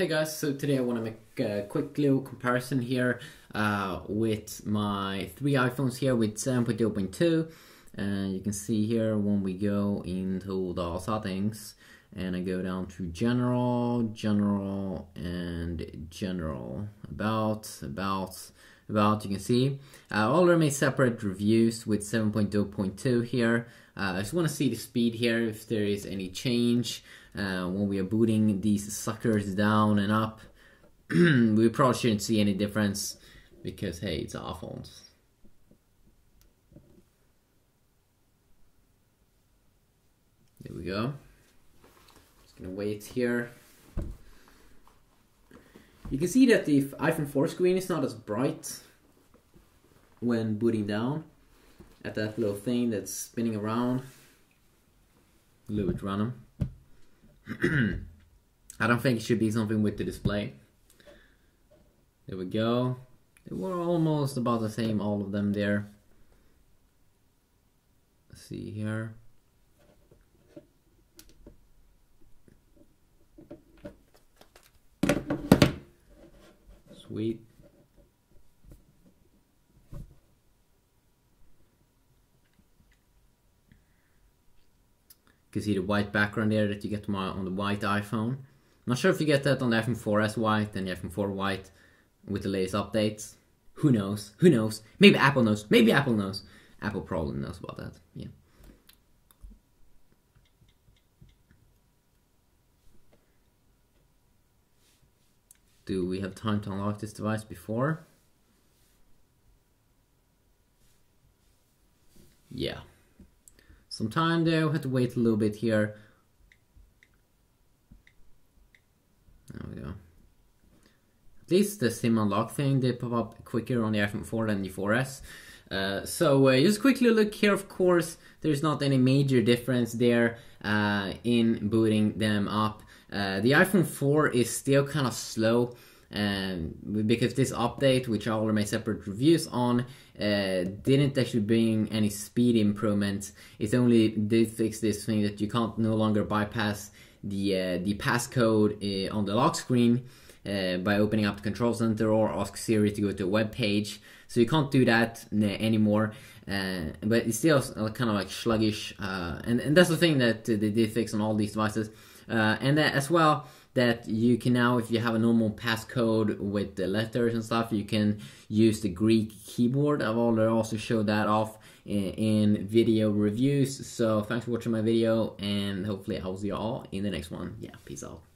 Hey guys, so today I want to make a quick little comparison here uh, with my three iPhones here with 7.0.2 and you can see here when we go into the settings and I go down to general, general and general. About, about, about you can see. All of my separate reviews with 7.0.2 here. Uh, I just want to see the speed here if there is any change uh, when we are booting these suckers down and up we probably shouldn't see any difference because hey it's our phones there we go. Just gonna wait here. You can see that the iPhone 4 screen is not as bright when booting down. At that little thing that's spinning around. A little bit random I don't think it should be something with the display. There we go. They were almost about the same, all of them there. Let's see here. Sweet. Can see the white background there that you get on the white iPhone. Not sure if you get that on the iPhone 4S white and the iPhone 4 white with the latest updates. Who knows? Who knows? Maybe Apple knows. Maybe Apple knows. Apple probably knows about that. Yeah. Do we have time to unlock this device before? Yeah. Some time there, we have to wait a little bit here. There we go. At least the SIM unlock thing did pop up quicker on the iPhone 4 than the 4S. Uh, so uh, just quickly look here, of course, there's not any major difference there uh, in booting them up. Uh, the iPhone 4 is still kind of slow um, because this update, which I already made separate reviews on, uh, didn't actually bring any speed improvements. It only did fix this thing that you can't no longer bypass the uh, the passcode uh, on the lock screen uh, by opening up the control center or ask Siri to go to a web page. So you can't do that anymore. Uh, but it's still kind of like sluggish, uh, and and that's the thing that they did fix on all these devices, Uh, and that as well that you can now, if you have a normal passcode with the letters and stuff, you can use the Greek keyboard. I've also showed that off in, in video reviews. So thanks for watching my video, and hopefully I'll see you all in the next one. Yeah, peace out.